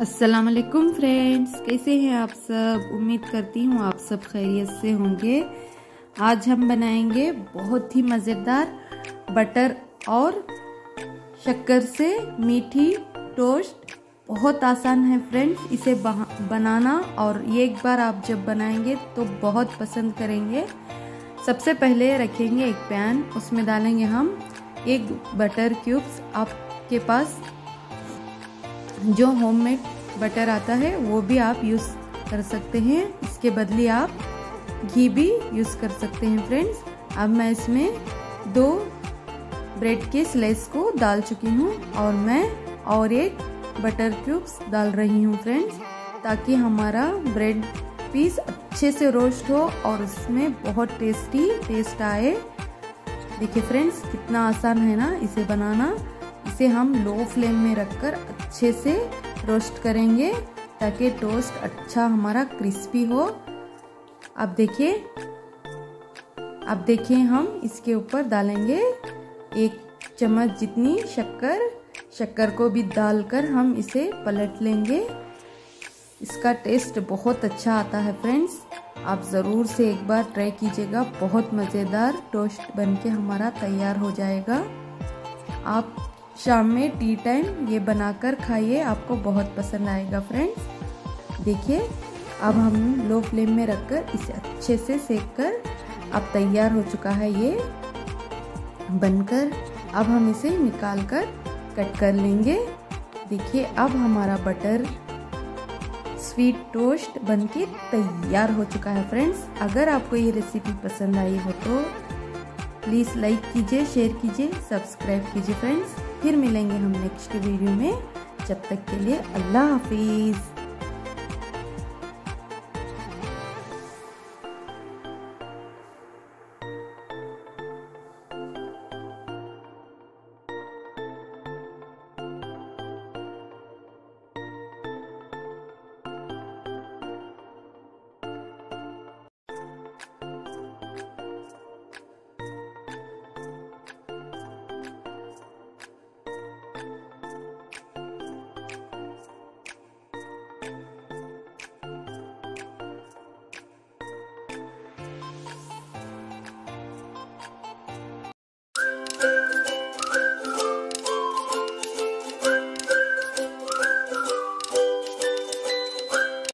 अस्सलाम वालेकुम फ्रेंड्स कैसे हैं आप सब? उम्मीद करती हूँ आप सब खैरियत से होंगे। आज हम बनाएँगे बहुत ही मज़ेदार बटर और शक्कर से मीठी टोस्ट। बहुत आसान है फ्रेंड्स इसे बनाना और ये एक बार आप जब बनाएँगे तो बहुत पसंद करेंगे। सबसे पहले रखेंगे एक पैन, उसमें डालेंगे हम एक बटर क्यूब्स। आपके पास जो होममेड बटर आता है, वो भी आप यूज़ कर सकते हैं। इसके बदले आप घी भी यूज़ कर सकते हैं फ्रेंड्स अब मैं इसमें दो ब्रेड के स्लाइस को डाल चुकी हूँ और मैं और एक बटर क्यूब्स डाल रही हूँ फ्रेंड्स ताकि हमारा ब्रेड पीस अच्छे से रोस्ट हो और इसमें बहुत टेस्टी टेस्ट आए। देखिए फ्रेंड्स कितना आसान है ना इसे बनाना। इसे हम लो फ्लेम में रखकर अच्छे से रोस्ट करेंगे ताकि टोस्ट अच्छा हमारा क्रिस्पी हो। अब देखिए अब देखिए हम इसके ऊपर डालेंगे एक चम्मच जितनी शक्कर शक्कर को भी डालकर हम इसे पलट लेंगे। इसका टेस्ट बहुत अच्छा आता है फ्रेंड्स। आप ज़रूर से एक बार ट्राई कीजिएगा, बहुत मज़ेदार टोस्ट बनके हमारा तैयार हो जाएगा। आप शाम में टी टाइम ये बनाकर खाइए, आपको बहुत पसंद आएगा फ्रेंड्स। देखिए, अब हम लो फ्लेम में रखकर इसे अच्छे से सेक कर अब तैयार हो चुका है ये बनकर। अब हम इसे निकाल कर कट कर लेंगे। देखिए, अब हमारा बटर स्वीट टोस्ट बनके तैयार हो चुका है फ्रेंड्स। अगर आपको ये रेसिपी पसंद आई हो तो प्लीज़ लाइक कीजिए, शेयर कीजिए, सब्सक्राइब कीजिए फ्रेंड्स। फिर मिलेंगे हम नेक्स्ट वीडियो में। जब तक के लिए अल्लाह हाफिज़। Música